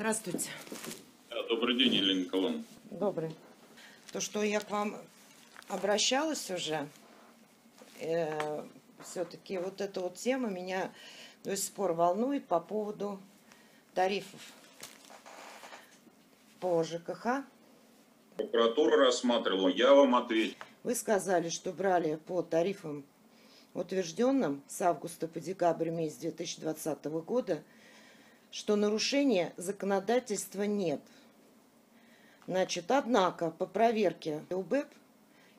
Здравствуйте. Да, Добрый день, Елена Николаевна. Добрый. То, что я к вам обращалась уже, все-таки вот эта вот тема меня до сих пор волнует по поводу тарифов по ЖКХ. Прокуратура рассматривала, я вам ответил. Вы сказали, что брали по тарифам, утвержденным с августа по декабрь месяц 2020 года, что нарушения законодательства нет. Значит, однако по проверке УБЭП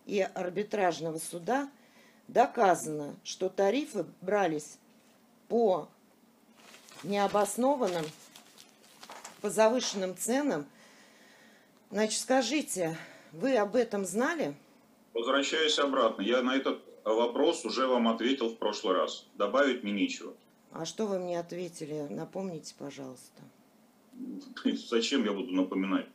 и арбитражного суда доказано, что тарифы брались по необоснованным, по завышенным ценам. Значит, скажите, вы об этом знали? Возвращаюсь обратно. Я на этот вопрос уже вам ответил в прошлый раз. Добавить мне нечего. А что вы мне ответили? Напомните, пожалуйста. Зачем я буду напоминать?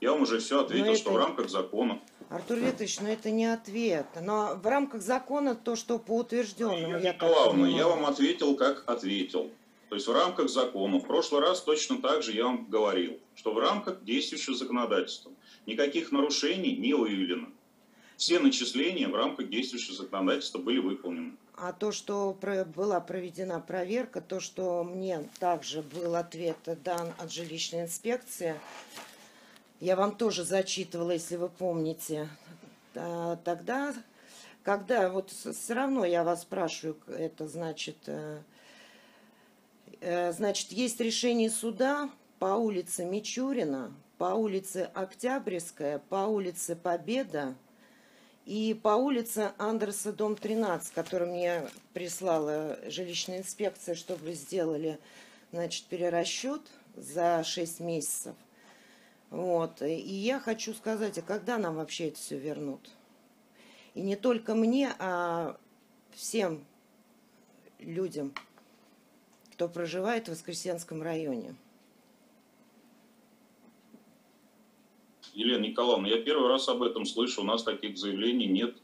Я вам уже все ответил, Но что это- в рамках закона. Артур Викторович, ну это не ответ. Но в рамках закона то, что по утвержденному, я Николаевна, я вам ответил, как ответил. То есть в рамках закона. В прошлый раз точно так же я вам говорил, что в рамках действующего законодательства никаких нарушений не выявлено. Все начисления в рамках действующего законодательства были выполнены. А то, что была проведена проверка, то, что мне также был ответ дан от жилищной инспекции, я вам тоже зачитывала, если вы помните. А, Тогда, когда, вот все равно я вас спрашиваю, это значит, э, э, значит, есть решение суда по улице Мичурина, по улице Октябрьская, по улице Победа, и по улице Андерса, дом 13, который мне прислала жилищная инспекция, чтобы сделали значит, перерасчет за 6 месяцев. Вот. И я хочу сказать, а когда нам вообще это все вернут? И не только мне, а всем людям, кто проживает в Воскресенском районе. Елена Николаевна, я первый раз об этом слышу. У нас таких заявлений нет.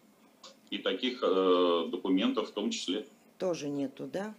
И таких э, документов в том числе. Тоже нету, да?